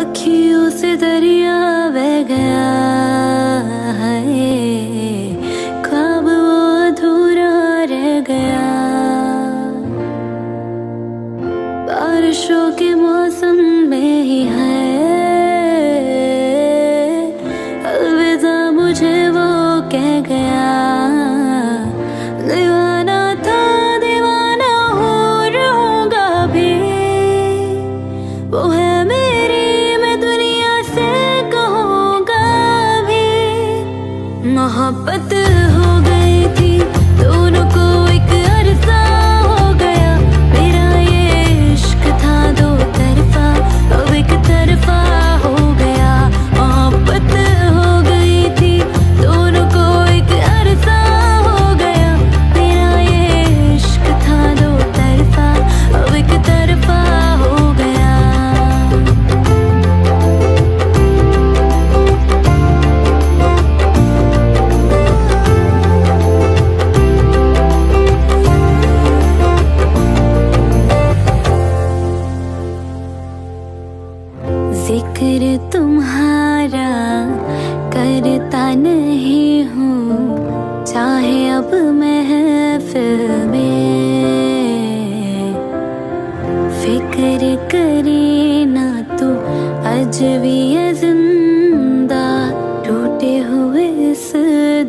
अखियों से दरिया बह गया है। ख्वाब वो अधूरा रह गया। बारिशों के मौसम में ही है। अलविदा मुझे वो कह गया। ज़िक्र तुम्हारा करता नहीं हूँ। चाहे अब महफिल में फ़िक्र करे ना तू अज ज़िंदा टूटे हुए इस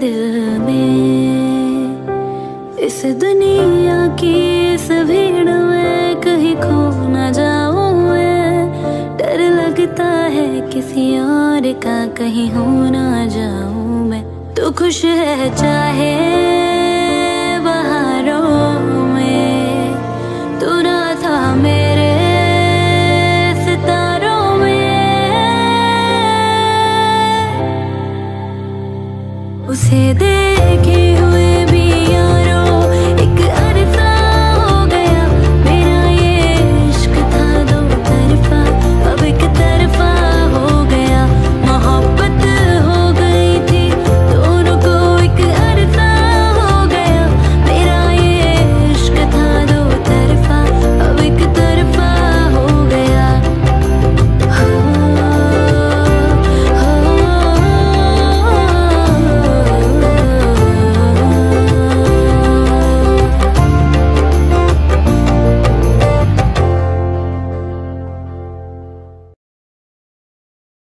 दिल में। इस दुनिया की इस में कहीं खो न डर लगता है किसी और का कहीं हो ना जाऊँ मैं। तू खुश है चाहे में। तू ना था मेरे सितारों में। उसे देखी हुई